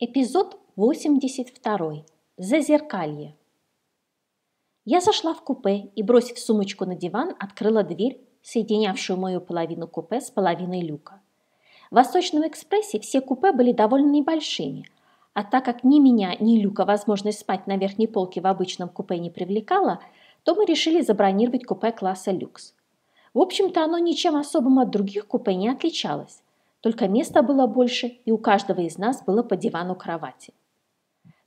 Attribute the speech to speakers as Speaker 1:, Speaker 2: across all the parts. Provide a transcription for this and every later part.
Speaker 1: Эпизод 82. Зазеркалье. Я зашла в купе и, бросив сумочку на диван, открыла дверь, соединявшую мою половину купе с половиной люка. В Восточном экспрессе все купе были довольно небольшими, а так как ни меня, ни люка возможность спать на верхней полке в обычном купе не привлекала, то мы решили забронировать купе класса люкс. В общем-то, оно ничем особым от других купе не отличалось. Только места было больше, и у каждого из нас было по дивану кровати.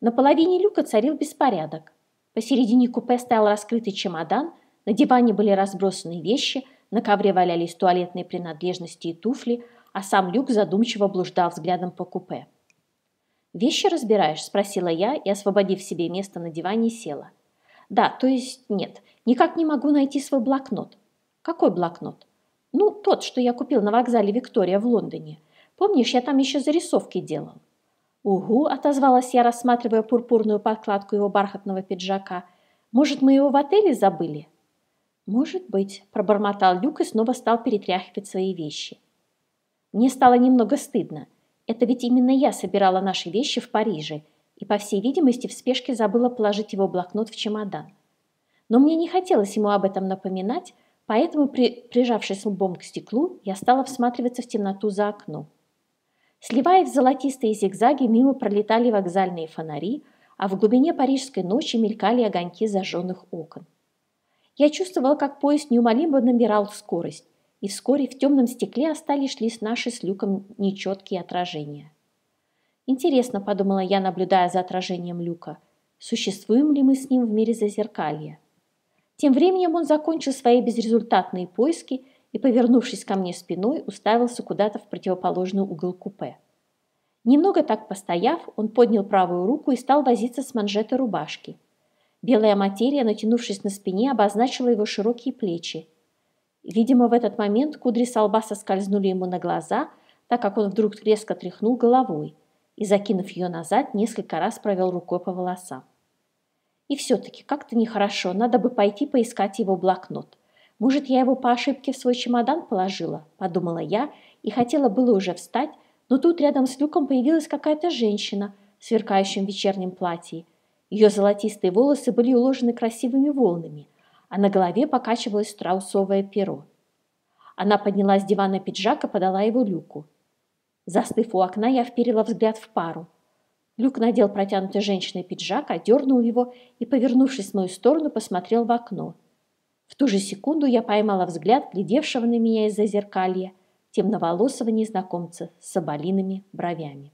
Speaker 1: На половине люка царил беспорядок. Посередине купе стоял раскрытый чемодан, на диване были разбросаны вещи, на ковре валялись туалетные принадлежности и туфли, а сам люк задумчиво блуждал взглядом по купе. «Вещи разбираешь?» – спросила я и, освободив себе место на диване, села. «Да, то есть нет, никак не могу найти свой блокнот». «Какой блокнот?» Ну, тот, что я купил на вокзале Виктория в Лондоне. Помнишь, я там еще зарисовки делал?» «Угу», — отозвалась я, рассматривая пурпурную подкладку его бархатного пиджака. «Может, мы его в отеле забыли?» «Может быть», — пробормотал Люк и снова стал перетряхивать свои вещи. Мне стало немного стыдно. Это ведь именно я собирала наши вещи в Париже и, по всей видимости, в спешке забыла положить его блокнот в чемодан. Но мне не хотелось ему об этом напоминать, Поэтому, при, прижавшись лбом к стеклу, я стала всматриваться в темноту за окном. Сливаясь в золотистые зигзаги, мимо пролетали вокзальные фонари, а в глубине парижской ночи мелькали огоньки зажженных окон. Я чувствовала, как поезд неумолимо набирал скорость, и вскоре в темном стекле остались лишь наши с Люком нечеткие отражения. Интересно, подумала я, наблюдая за отражением Люка, существуем ли мы с ним в мире зазеркалья? Тем временем он закончил свои безрезультатные поиски и, повернувшись ко мне спиной, уставился куда-то в противоположный угол купе. Немного так постояв, он поднял правую руку и стал возиться с манжетой рубашки. Белая материя, натянувшись на спине, обозначила его широкие плечи. Видимо, в этот момент кудри с лба соскользнули ему на глаза, так как он вдруг резко тряхнул головой и, закинув ее назад, несколько раз провел рукой по волосам. И все-таки как-то нехорошо, надо бы пойти поискать его блокнот. Может, я его по ошибке в свой чемодан положила, подумала я и хотела было уже встать, но тут рядом с люком появилась какая-то женщина в сверкающем вечернем платье. Ее золотистые волосы были уложены красивыми волнами, а на голове покачивалось страусовое перо. Она подняла с дивана пиджак и подала его люку. Застыв у окна, я вперила взгляд в пару – Люк надел протянутый женщиной пиджак, одернул его и, повернувшись в мою сторону, посмотрел в окно. В ту же секунду я поймала взгляд глядевшего на меня из-за зеркалья темноволосого незнакомца с соболиными бровями.